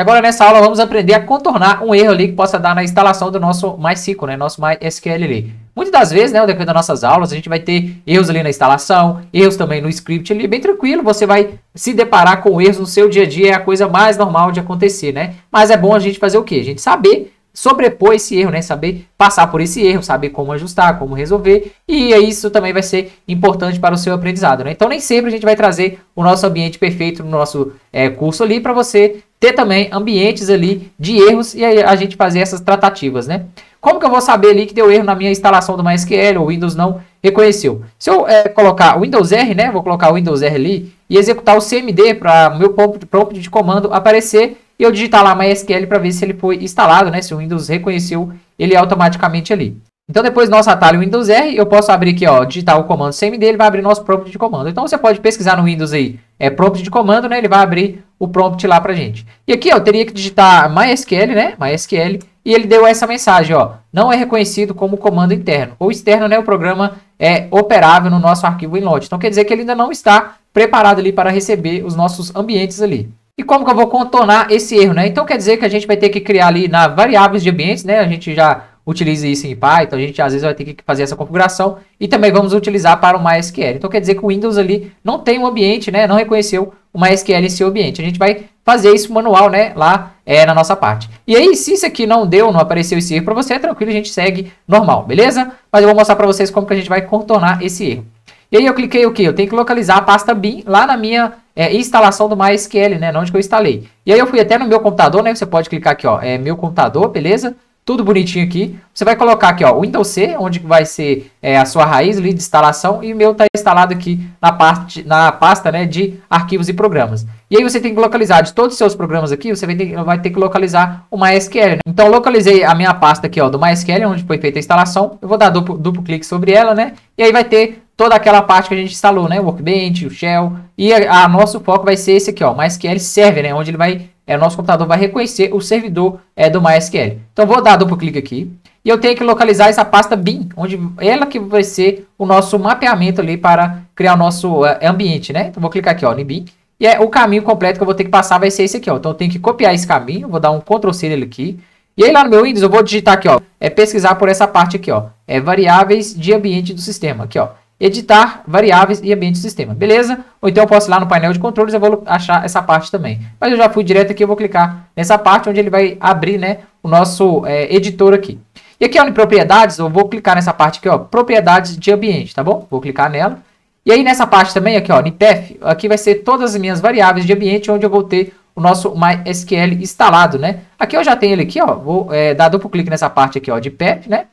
Agora nessa aula vamos aprender a contornar um erro ali que possa dar na instalação do nosso MySQL, né? Nosso MySQL ali. Muitas das vezes, né, decorrer das nossas aulas, a gente vai ter erros ali na instalação, erros também no script ali, bem tranquilo, você vai se deparar com erros no seu dia a dia, é a coisa mais normal de acontecer, né? Mas é bom a gente fazer o quê? A gente saber sobrepor esse erro, né? Saber passar por esse erro, saber como ajustar, como resolver, e isso também vai ser importante para o seu aprendizado, né? Então nem sempre a gente vai trazer o nosso ambiente perfeito no nosso é, curso ali para você ter também ambientes ali de erros e aí a gente fazer essas tratativas, né? Como que eu vou saber ali que deu erro na minha instalação do MySQL ou Windows não reconheceu? Se eu é, colocar Windows R, né? Vou colocar o Windows R ali e executar o CMD para meu prompt de comando aparecer e eu digitar lá MySQL para ver se ele foi instalado, né? Se o Windows reconheceu ele automaticamente ali. Então, depois do nosso atalho Windows R, eu posso abrir aqui, ó, digitar o comando CMD, ele vai abrir nosso prompt de comando. Então, você pode pesquisar no Windows aí, é prompt de comando, né? Ele vai abrir o prompt lá pra gente. E aqui, ó, eu teria que digitar MySQL, né? MySQL, e ele deu essa mensagem, ó, não é reconhecido como comando interno. Ou externo, né? O programa é operável no nosso arquivo inload. Então, quer dizer que ele ainda não está preparado ali para receber os nossos ambientes ali. E como que eu vou contornar esse erro, né? Então, quer dizer que a gente vai ter que criar ali na variáveis de ambientes, né? A gente já utilize isso em Python, a gente às vezes vai ter que fazer essa configuração e também vamos utilizar para o MySQL. Então quer dizer que o Windows ali não tem um ambiente, né, não reconheceu o MySQL em seu ambiente. A gente vai fazer isso manual, né, lá é, na nossa parte. E aí, se isso aqui não deu, não apareceu esse erro para você, é tranquilo, a gente segue normal, beleza? Mas eu vou mostrar para vocês como que a gente vai contornar esse erro. E aí eu cliquei o que? Eu tenho que localizar a pasta bin lá na minha é, instalação do MySQL, né, onde que eu instalei. E aí eu fui até no meu computador, né, você pode clicar aqui, ó, é meu computador, beleza? Tudo bonitinho aqui. Você vai colocar aqui, ó, Windows C, onde vai ser é, a sua raiz ali de instalação, e o meu está instalado aqui na, parte, na pasta né, de arquivos e programas. E aí você tem que localizar de todos os seus programas aqui, você vai ter, vai ter que localizar o MySQL. Né? Então localizei a minha pasta aqui ó, do MySQL, onde foi feita a instalação. Eu vou dar duplo, duplo clique sobre ela, né? E aí vai ter toda aquela parte que a gente instalou, né? O Workbench, o Shell. E a, a nosso foco vai ser esse aqui, ó, MySQL Server, né? Onde ele vai é, o nosso computador vai reconhecer o servidor é, do MySQL. Então, vou dar duplo clique aqui. E eu tenho que localizar essa pasta bin, onde ela que vai ser o nosso mapeamento ali para criar o nosso uh, ambiente, né? Então, vou clicar aqui, ó, em bin. E é, o caminho completo que eu vou ter que passar vai ser esse aqui, ó. Então, eu tenho que copiar esse caminho, vou dar um Ctrl C nele aqui. E aí, lá no meu Windows, eu vou digitar aqui, ó, é pesquisar por essa parte aqui, ó. É variáveis de ambiente do sistema, aqui, ó editar variáveis e ambiente do sistema, beleza? Ou então eu posso ir lá no painel de controles, eu vou achar essa parte também. Mas eu já fui direto aqui, eu vou clicar nessa parte onde ele vai abrir, né, o nosso é, editor aqui. E aqui, ó, em propriedades, eu vou clicar nessa parte aqui, ó, propriedades de ambiente, tá bom? Vou clicar nela. E aí nessa parte também, aqui, ó, NPF, aqui vai ser todas as minhas variáveis de ambiente, onde eu vou ter o nosso MySQL instalado, né? Aqui eu já tenho ele aqui, ó, vou é, dar duplo clique nessa parte aqui, ó, de PEP, né?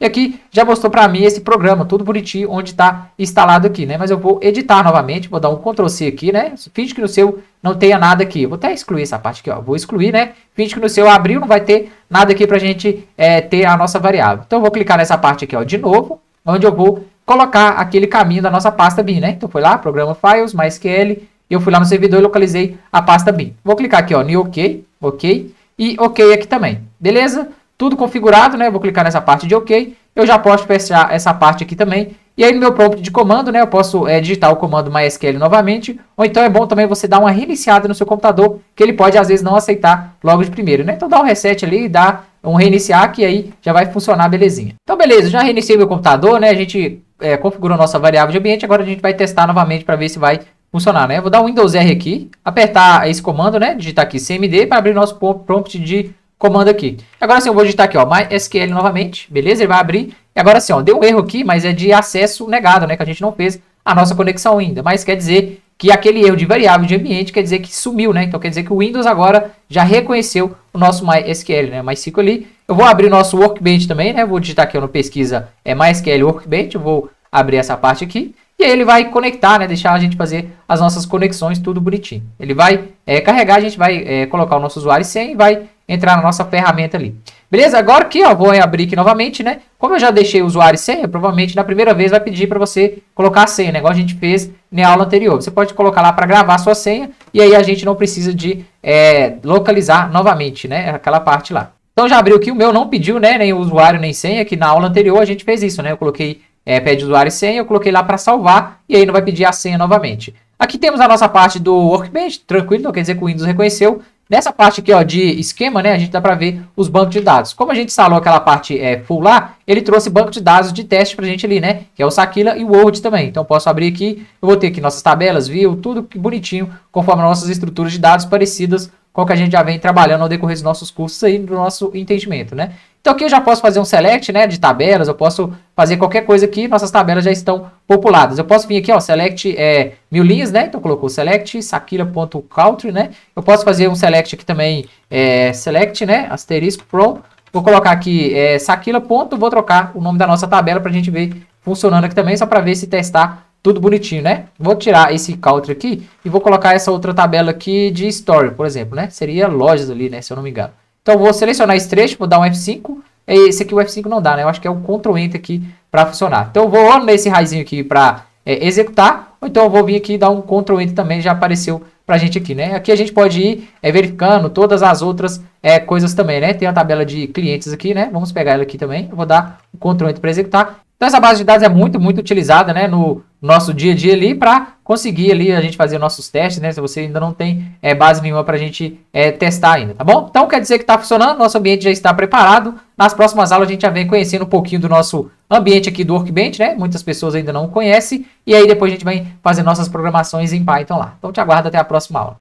E aqui já mostrou para mim esse programa, tudo bonitinho, onde está instalado aqui, né? Mas eu vou editar novamente, vou dar um Ctrl C aqui, né? Finge que no seu não tenha nada aqui. Eu vou até excluir essa parte aqui, ó. Vou excluir, né? Finge que no seu abriu não vai ter nada aqui para a gente é, ter a nossa variável. Então eu vou clicar nessa parte aqui, ó, de novo, onde eu vou colocar aquele caminho da nossa pasta bin, né? Então foi lá, programa files, MySQL, eu fui lá no servidor e localizei a pasta bin. Vou clicar aqui, ó, em OK, OK, e OK aqui também, beleza? Tudo configurado, né? Eu vou clicar nessa parte de OK. Eu já posso fechar essa parte aqui também. E aí no meu prompt de comando, né? Eu posso é, digitar o comando MySQL novamente. Ou então é bom também você dar uma reiniciada no seu computador, que ele pode às vezes não aceitar logo de primeiro, né? Então dá um reset ali, dá um reiniciar, que aí já vai funcionar belezinha. Então beleza, já reiniciei meu computador, né? A gente é, configurou nossa variável de ambiente. Agora a gente vai testar novamente para ver se vai funcionar, né? vou dar um Windows R aqui, apertar esse comando, né? Digitar aqui CMD para abrir nosso prompt de comando aqui. Agora sim, eu vou digitar aqui, ó, MySQL novamente, beleza? Ele vai abrir. E agora sim, ó, deu um erro aqui, mas é de acesso negado, né? Que a gente não fez a nossa conexão ainda. Mas quer dizer que aquele erro de variável de ambiente quer dizer que sumiu, né? Então quer dizer que o Windows agora já reconheceu o nosso MySQL, né? MySQL ali. Eu vou abrir o nosso Workbench também, né? Vou digitar aqui no pesquisa é MySQL Workbench. Eu vou abrir essa parte aqui. E aí ele vai conectar, né? Deixar a gente fazer as nossas conexões tudo bonitinho. Ele vai é, carregar, a gente vai é, colocar o nosso usuário e senha e vai entrar na nossa ferramenta ali. Beleza? Agora aqui, ó, vou abrir aqui novamente, né? Como eu já deixei o usuário e senha, provavelmente na primeira vez vai pedir para você colocar a senha, né? Igual a gente fez na aula anterior. Você pode colocar lá para gravar sua senha e aí a gente não precisa de é, localizar novamente, né? Aquela parte lá. Então já abriu aqui, o meu não pediu, né? Nem usuário nem senha, que na aula anterior a gente fez isso, né? Eu coloquei, é, pede usuário e senha, eu coloquei lá para salvar e aí não vai pedir a senha novamente. Aqui temos a nossa parte do Workbench, tranquilo, não quer dizer que o Windows reconheceu. Nessa parte aqui ó, de esquema, né, a gente dá para ver os bancos de dados. Como a gente instalou aquela parte é, full lá, ele trouxe banco de dados de teste para a gente ali, né, que é o Saquila e o Word também. Então posso abrir aqui, eu vou ter aqui nossas tabelas, view, tudo bonitinho, conforme nossas estruturas de dados parecidas o que a gente já vem trabalhando ao decorrer dos nossos cursos aí, do nosso entendimento, né. Então aqui eu já posso fazer um select, né, de tabelas, eu posso fazer qualquer coisa aqui, nossas tabelas já estão populadas. Eu posso vir aqui, ó, select é, mil linhas, né, então colocou select sakila.country, né, eu posso fazer um select aqui também, é, select, né, asterisco from, vou colocar aqui é, sakila. Ponto, vou trocar o nome da nossa tabela para a gente ver funcionando aqui também, só para ver se testar tudo bonitinho, né? Vou tirar esse country aqui e vou colocar essa outra tabela aqui de story, por exemplo, né? Seria lojas ali, né, se eu não me engano. Então vou selecionar esse trecho, vou dar um F5. Esse aqui o F5 não dá, né? Eu acho que é o Ctrl Enter aqui para funcionar. Então eu vou nesse raizinho aqui para é, executar, ou então eu vou vir aqui e dar um Ctrl Enter também, já apareceu para a gente aqui, né? Aqui a gente pode ir é, verificando todas as outras é, coisas também, né? Tem a tabela de clientes aqui, né? Vamos pegar ela aqui também. Eu vou dar o Ctrl Enter para executar. Então essa base de dados é muito, muito utilizada né, no nosso dia a dia ali para conseguir ali a gente fazer nossos testes, né? Se você ainda não tem é, base nenhuma para a gente é, testar ainda, tá bom? Então quer dizer que está funcionando, nosso ambiente já está preparado. Nas próximas aulas a gente já vem conhecendo um pouquinho do nosso ambiente aqui do Workbench, né? Muitas pessoas ainda não conhecem. E aí depois a gente vai fazer nossas programações em Python lá. Então te aguardo até a próxima aula.